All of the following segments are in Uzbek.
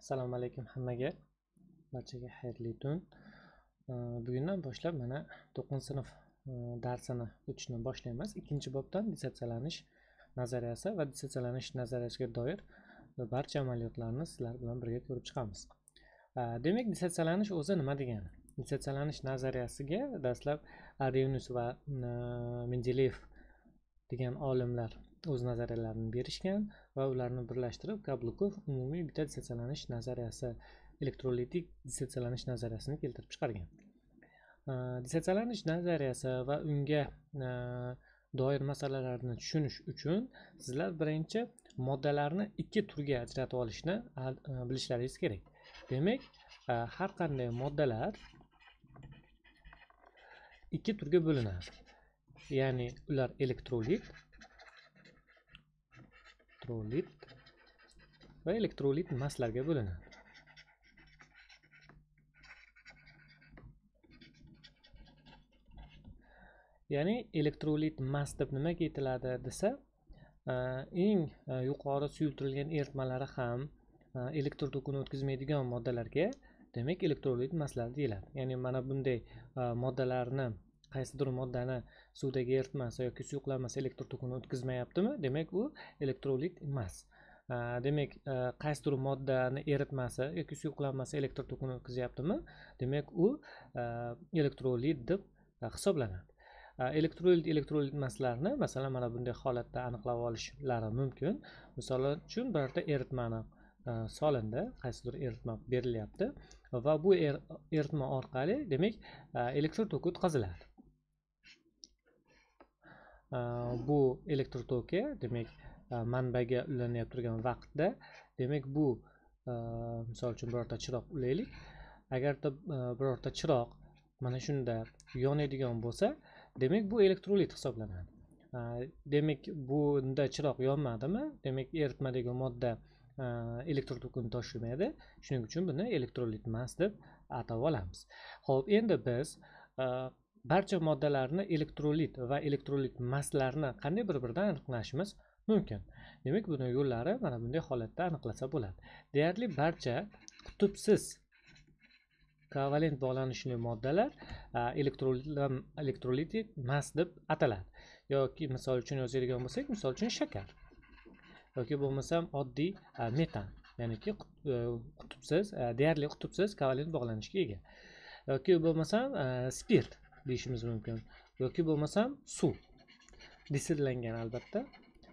assalomu alaykum hammaga. Barchaga xayrli tun. Bugundan boshlab mana to'qqizinchi sinf darsini o'tishni boshlaymiz. Ikkinchi bobdan dissotsialanish nazariyasi va dissotsialanish nazariyasiga doir barcha amaliyotlarni sizlar bilan birga ko'rib chiqamiz. Demak dissotsialanish o'zi nima degani? Dissotsialanish nazariyasiga dastlab ariyunus va e, mendeleyev degan olimlar o'z nazariyalarini berishgan va ularni birlashtirib kablukov umumiy bitta dissotsialanish nazariyasi elektrolitik dissotsialanish nazariyasini keltirib chiqargan. Dissotsialanish nazariyasi va unga doir masalalarni tushunish uchun sizlar birinchi moddalarni ikki turga ajratib olishni e, bilishlaringiz kerak. Demak e, har qanday moddalar ikki turga bo'linadi. Ya'ni ular elektrolit elektrolit va elektrolit maslarga bo'linadi. Ya'ni elektrolit mas deb nimaga aytiladi desa e, eng e, yuqori suyultirilgan eritmalari ham e, elektr tokini o'tkazmaydigan moddalarga demak elektrolit maslar deyiladi. Ya'ni mana bunday moddalarni qaysidir moddani suvdagi eritmasi yoki suyuqlanmasi elektr tokini o'tkazmayaptimi? Demak u elektrolit emas. Demak qaysidir moddani eritmasi yoki suyuqlanmasi elektr tokini o'tkazyaptimi? Demak u elektrolit deb hisoblanadi. Elektrolit elektrolit emaslarni masalan mana bunday holatda aniqlab olishlari mumkin. Misol uchun birorta eritmani solindi qaysidir eritma berilyapti va bu er-, eritma orqali demak elektr toki o'tkaziladi. Bu elektr toki demak manbaga ulanayotib turgan vaqtda demak bu misol uchun birorta chiroq ulaylik agarda birorta chiroq mana shunda yonadigan bo'lsa demak bu elektrolit hisoblanadi demak bunda chiroq yonmadimi demak eritmadagi modda elektr tokini toshirmaydi shuning uchun buni elektrolit emas deb atab olamiz ho'p endi biz barcha moddalarni elektrolit va elektrolit maslarni qanday bir biridan aniqlashimiz mumkin. Demak buni yo'llari mana bunday holatda aniqlasa bo'ladi. Deyarli barcha qutubsiz kovalent bog'lanishli moddalar elektrolit elektrolitik mas deb ataladi. Yoki misol uchun yozadigan bo'lsak misol uchun shakar. Yoki bo'lmasam oddiy metan. Ya'niki qutubsiz e, deyarli qutubsiz kovalent bog'lanishga ega. Yoki bo'lmasam spirt deyishimiz mumkin. Yoki bo'lmasam suv. Disillangan albatta.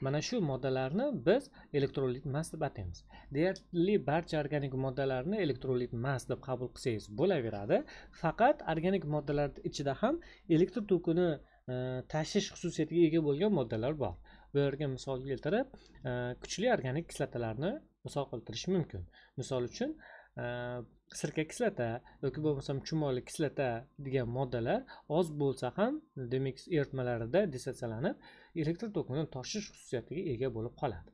Mana shu moddalarni biz elektrolit mas deb ataymiz. Deyarli barcha organik moddalarni elektrolit mas deb qabul qilsangiz bo'laveradi. Faqat organik moddalar ichida ham elektr tokini e, tashish xususiyatiga ega bo'lgan moddalar bor. Bu yerga misol keltirib e, kuchli organik kislotalarni misol qiltirish mumkin. Misol uchun e, sirka kislota yoki bo'lmasam chumoli kislota degan moddalar oz bo'lsa ham demak eritmalarida dissotsiyalanib elektr tokini toshish xususiyatiga ega bo'lib qoladi.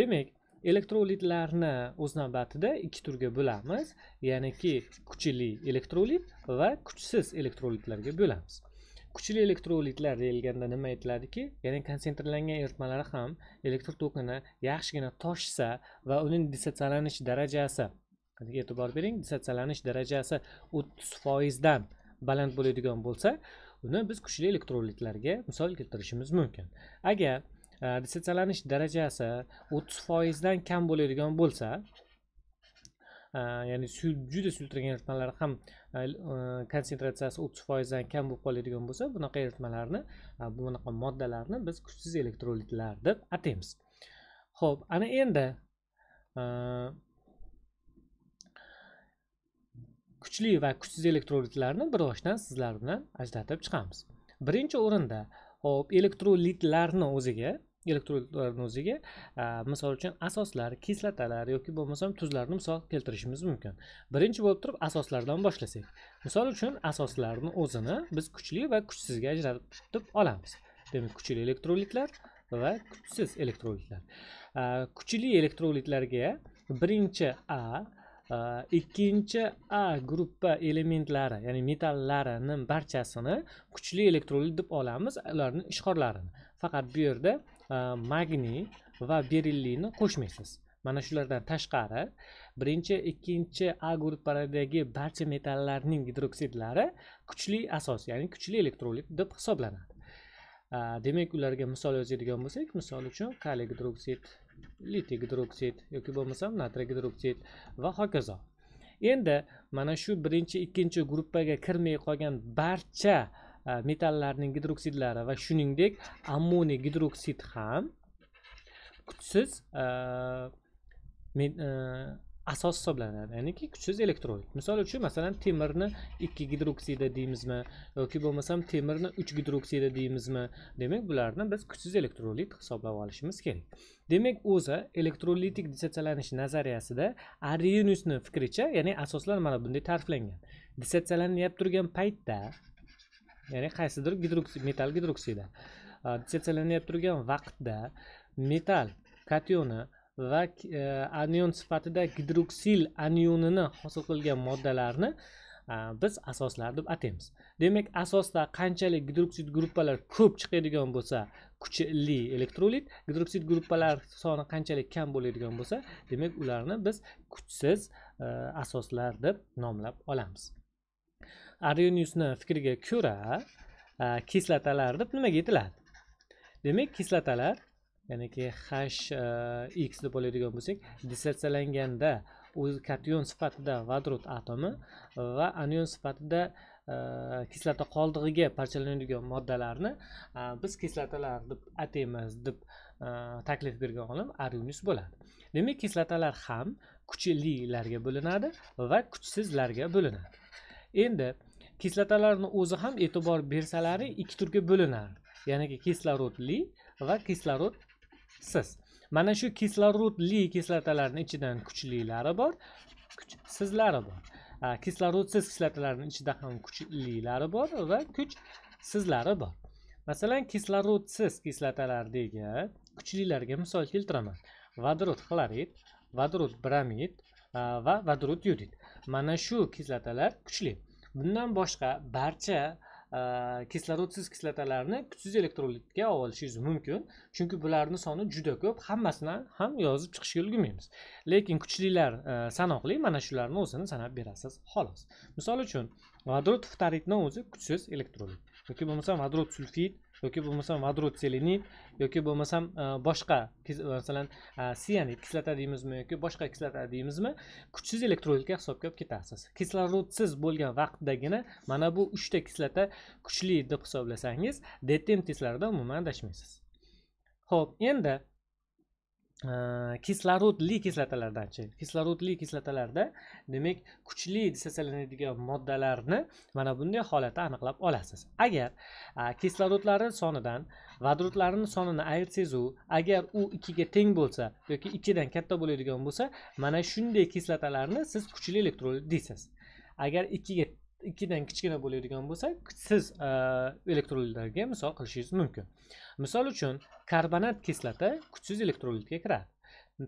Demak elektrolitlarni o'z navbatida ikki turga bo'lamiz ya'niki kuchli elektrolit va kuchsiz elektrolitlarga bo'lamiz. Kuchli elektrolitlar deyilganda nima aytiladiki? Ya'ni konsentrlangan eritmalari ham elektr tokini yaxshigina toshsa va uning dissotsiyalanish darajasi e'tibor bering dissotsiyalanish darajasi o'ttiz foizdan baland bo'ladigan bo'lsa uni biz kuchli elektrolitlarga misol keltirishimiz mumkin. Agar e, dissotsiyalanish darajasi o'ttiz foizdan kam bo'ladigan bo'lsa e, ya'ni juda suyultirgan eritmalar ham e, e, konsentratsiyasi o'ttiz foizdan kam bo'lib qoladigan bo'lsa bunaqa eritmalarni bunaqa moddalarni biz kuchsiz elektrolitlar deb ataymiz. Ho'p ana endi kuchli va kuchsiz elektrolitlarni bir boshdan sizlar bilan ajratib chiqamiz. Birinchi o'rinda hop elektrolitlarni o'ziga elektrolitlarni o'ziga misol uchun asoslar kislotalar yoki bo'lmasam tuzlarni misol keltirishimiz mumkin. Birinchi bo'lib turib asoslardan boshlasak. Misol uchun asoslarni o'zini biz kuchli va kuchsizga ajratib olamiz. Demak kuchli elektrolitlar va kuchsiz elektrolitlar. Kuchli elektrolitlarga birinchi a Э, ikkinchi a gruppa elementlari ya'ni metallarini barchasini kuchli elektrolit deb olamiz ularni ishqorlarini. Faqat bu yerda e, magniy va berilliyni qo'shmaysiz. Mana shulardan tashqari birinchi ikkinchi a guruhlaridagi barcha metallarning gidroksidlari kuchli asos ya'ni kuchli elektrolit deb hisoblanadi. E, demak ularga misol yozadigan bo'lsak misol uchun kaliy gidroksid litiy gidroksid yoki bo'lmasam natriy gidroksid va hokazo. Endi mana shu birinchi ikkinchi gruppaga kirmay qolgan barcha e, metallarning gidroksidlari va shuningdek ammoniy gidroksid ham kuchsiz e, e, asos hisoblanadi. Ya'niki kuchsiz elektrolit misol uchun masalan temirni ikki gidroksida deymizmi yoki bo'lmasam temirni uch gidroksida deymizmi? Demak bularni biz kuchsiz elektrolit hisoblab olishimiz kerak. Demak o'zi elektrolitik dissotsialanish nazariyasida ariyunusni fikricha ya'ni asoslar mana bunday ta'riflangan. Dissotsialanib turgan paytda ya'ni qaysidir gidroksid metal gidroksida dissotsialanib turgan vaqtda metal kationi va e, anion sifatida gidroksil anionini hosil qilgan moddalarni biz asoslar deb ataymiz. Demak asosda qanchalik gidroksid gruppalar ko'p chiqadigan bo'lsa kuchli elektrolit gidroksid gruppalar soni qanchalik kam bo'ladigan bo'lsa demak ularni biz kuchsiz e, asoslar deb nomlab olamiz. Arioniusni fikriga ko'ra kislotalar deb nimaga aytiladi? Demak kislotalar ya'niki h e, x deb oladigan bo'lsak dissotsiyalanganda o'zi kation sifatida vodorod atomi va anion sifatida e, kislota qoldig'iga parchalanadigan moddalarni e, biz kislotalar deb ataymiz deb taklif bergan olim arunius bo'ladi. Demak kislotalar ham kuchlilarga bo'linadi va kuchsizlarga bo'linadi. Endi kislotalarni o'zi ham e'tibor bersalari ikki turga bo'linadi ya'ni kislorodli va kislorod siz. Mana shu kislorodli kislotalarni ichidan kuchlilari bor. Kuchsizlari bor. Kislorodsiz kislotalarni ichida ham kuchlilari bor va kuchsizlari bor. Masalan kislorodsiz kislotalardagi kuchlilarga misol keltiraman. Vodorod xlorid vodorod bromid va vodorod yodid mana shu kislotalar kuchli. Bundan boshqa barcha Э, kislorodsiz kislotalarni kuchsiz elektrolitga olishingiz mumkin. Chunki bularni soni juda ko'p. Hammasini ham yozib chiqishga ulgurmaymiz. Lekin kuchlilar e, sanoqli mana shularni o'zini sanab berasiz xolos. Misol uchun vodorod ftaridni o'zi kuchsiz elektrolit yoki bo'lmasam vodorod sulfid yoki bo'lmasam vodorod selenid yoki bo'lmasam e, boshqa masalan e, sianid kislota deymizmi yoki boshqa kislota deymizmi kuchsiz elektrolitga hisobga olib ketasiz. Kislorodsiz bo'lgan vaqtdagina mana bu uchta kislota kuchli deb hisoblasangiz detem testlarida umuman adashmaysiz. Ho'p endi kislorodli kislotalardanchi kislorodli kislotalarda demak kuchli dissotsialanadigan moddalarni mana bunday holatda aniqlab olasiz. Agar kislorodlari sonidan vodorodlarni sonini ayirsangizu agar u ikkiga teng bo'lsa yoki ikkidan katta bo'ladigan bo'lsa mana shunday kislotalarni siz kuchli elektrolit deysiz. Agar ikkiga ikkidan kichkina bo'ladigan bo'lsa kuchsiz e, elektrolitlarga misol qilishingiz mumkin. Misol uchun karbonat kislota kuchsiz elektrolitga kiradi.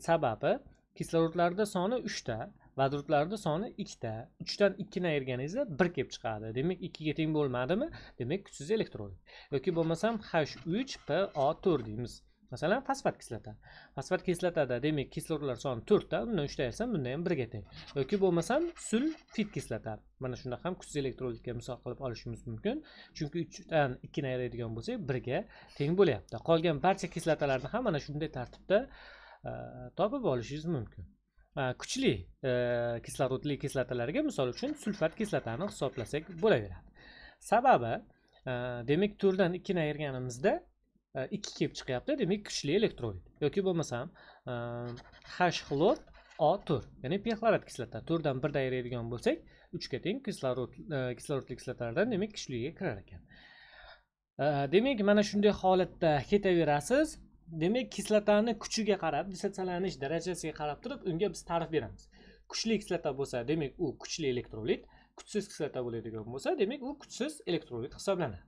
Sababi kislorodlarni soni uchta vodorodlarni soni ikkita. Uchdan ikkini ayirganingizda bir kelib chiqadi. Demak ikkiga teng bo'lmadimi? Demak kuchsiz elektrolit. Yoki bo'lmasam h uch po to'rt deymiz. Masalan fosfat kislota fosfat kislotada demak kislorodlar soni to'rtta undan uchta ayrsam bunda ham birga teng. Yoki bo'lmasam sulfit kislota. Mana shunda ham kuchsiz elektrolitga misol qilib olishimiz mumkin. Chunki uchdan ikkini ayiradigan bo'lsak birga teng bo'lyapti. Qolgan barcha kislotalarni ham mana shunday tartibda e, topib olishingiz mumkin. E, kuchli e, kislorodli kislotalarga misol uchun sulfat kislotani hisoblasak bo'laveradi. Sababi demak to'rtdan ikkini ayirganimizda Э, ikki kelib chiqyapti demak kuchli elektrolit. Yoki bo'lmasam э, hash xlor o tur ya'ni perxlorat kislota to'rtdan birda ayiradigan bo'lsak uchga teng kislorod e, kislorodli kislotalardan demak kuchliga kirar ekan. Э, demak mana shunday holatda ketaverasiz. Demak kislotani kuchiga qarab dissotsialanish darajasiga qarab turib unga biz ta'rif beramiz. Kuchli kislota bo'lsa demak u kuchli elektrolit. Kuchsiz kislota bo'ladigan bo'lsa demak u kuchsiz elektrolit hisoblanadi.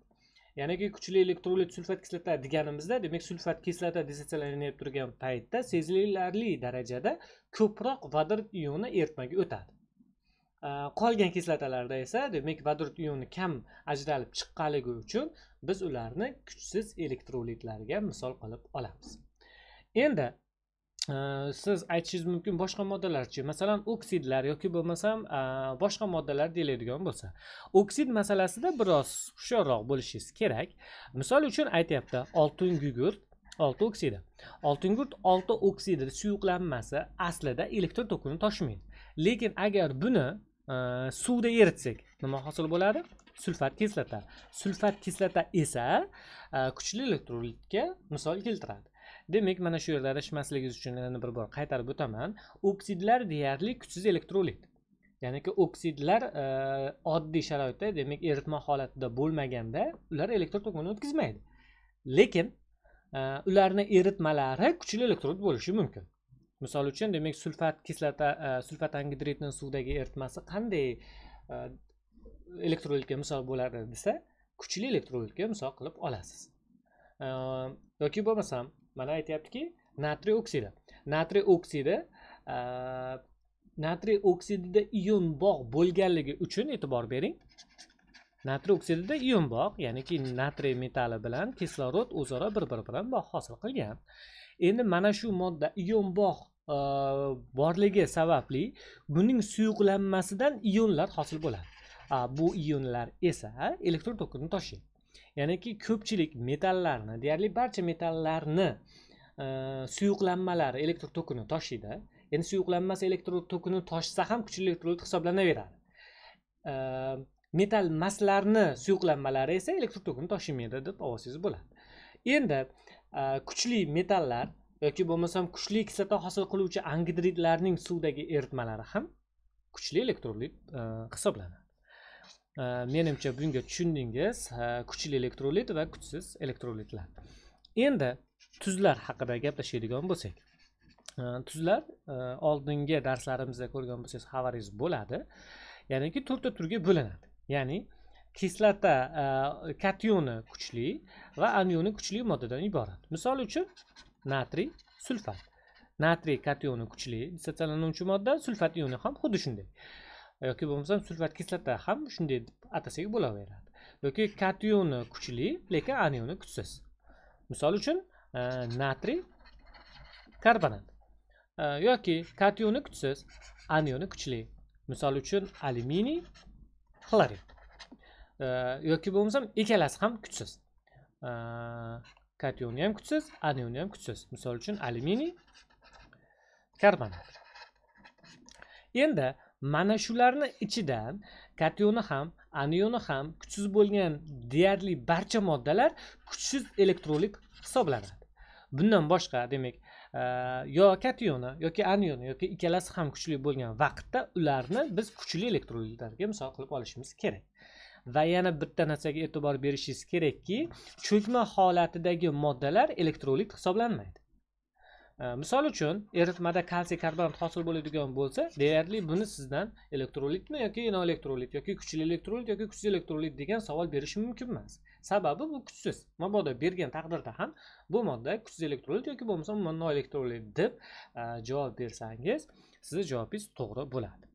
Ya'niki kuchli elektrolit sulfat kislota deganimizda demak sulfat kislota dissotsiyalanib turgan paytda sezilarli darajada ko'proq vodorod ioni eritmaga o'tadi. Qolgan kislotalarda esa demak vodorod ioni kam ajralib chiqqanligi uchun biz ularni kuchsiz elektrolitlarga misol qilib olamiz. Endi Э, siz aytishingiz mumkin boshqa moddalarchi. Masalan oksidlar yoki bo'lmasam boshqa moddalar deyiladigan bo'lsa. Oksid masalasida biroz hushyorroq bo'lishingiz kerak. Misol uchun aytyapti oltin gugurt olti oksidi oltin gugurt olti oksidi suyuqlanmasi aslida elektr tokini toshmaydi. Lekin agar buni e, suvda eritsak nima hosil bo'ladi? Sulfat kislota. Sulfat kislota esa e, kuchli elektrolitga misol keltiradi. Demak mana shu yerda adashmasligingiz uchun yana bir bor qaytarib o'taman. Oksidlar deyarli kuchsiz elektrolit. Ya'niki oksidlar e, oddiy sharoitda demak eritma holatida bo'lmaganda ular elektr tokini o'tkazmaydi. Lekin e, ularni eritmalari kuchli elektrolit bo'lishi mumkin. Misol uchun demak sulfat kislota e, sulfat angidridni suvdagi eritmasi qanday elektrolitga misol bo'ladi desa kuchli elektrolitga misol qilib olasiz. Yoki bo'lmasam mana aytyaptiki natriy oksidi natriy oksidi e, natriy oksidida ion bog' bo'lganligi uchun e'tibor bering. Natriy oksidida ion bog' ya'niki natriy metalli bilan kislorod o'zaro bir biri bilan bog' hosil qilgan. Endi mana shu modda ion bog' e, borligi sababli buning suyuqlanmasidan ionlar hosil bo'ladi. Bu ionlar esa elektron tokini tashiydi ya'niki ko'pchilik metallarni deyarli barcha metallarni e, suyuqlanmalari elektr tokini toshiydi. Endi suyuqlanmasi elektr tokini toshsa ham kuchli elektrolit hisoblanaveradi e, metal maslarni suyuqlanmalari esa elektr tokini toshimaydi deb olsangiz bo'ladi. Endi e, kuchli metallar yoki bo'lmasam kuchli kislota hosil qiluvchi angidridlarning suvdagi eritmalari ham kuchli elektrolit e, hisoblanadi. Menimcha bunga tushundingiz. Kuchli elektrolit va kuchsiz elektrolitlar. Endi tuzlar haqida gaplashadigan bo'lsak e, tuzlar e, oldingi darslarimizda ko'rgan bo'lsangiz xabaringiz bo'ladi. Ya'niki to'rtta turga bo'linadi. Ya'ni kislota e, kationi kuchli va anioni kuchli moddadan iborat. Misol uchun natriy sulfat. Natriy kationi kuchli dissotsialanuvchi modda sulfat ioni ham xuddi shunday. Yoki bo'lmasam sulfat kislota ham shunday deb atasak bo'laveradi. Yoki kationi kuchli lekin anioni kuchsiz. Misol uchun e, natriy karbonat e, yoki kationi kuchsiz anioni kuchli. Misol uchun alyuminiy xlorid e, yoki bo'lmasam ikkalasi ham kuchsiz. E, kationi ham kuchsiz anioni ham kuchsiz. Misol uchun alyuminiy karbonat. Endi mana shularni ichidan kationi ham anioni ham kuchsiz bo'lgan deyarli barcha moddalar kuchsiz elektrolit hisoblanadi. Bundan boshqa demak e, yo kationi yoki anioni yoki ikkalasi ham kuchli bo'lgan vaqtda ularni biz kuchli elektrolitlarga misol qilib olishimiz kerak. Va yana bitta narsaga e'tibor berishingiz kerakki cho'kma holatidagi moddalar elektrolit hisoblanmaydi. Э, misol uchun eritmada kalsiy karbonat hosil bo'ladigan bo'lsa deyarli buni sizdan elektrolitmi yoki noelektrolit yoki kuchli elektrolit yoki kuchsiz elektrolit degan savol berishi mumkin emas sababi bu kuchsiz. Mabodo bergan taqdirda ham bu modda kuchsiz elektrolit yoki bo'lmasa umuman noelektrolit deb e, javob bersangiz sizni javobingiz to'g'ri bo'ladi.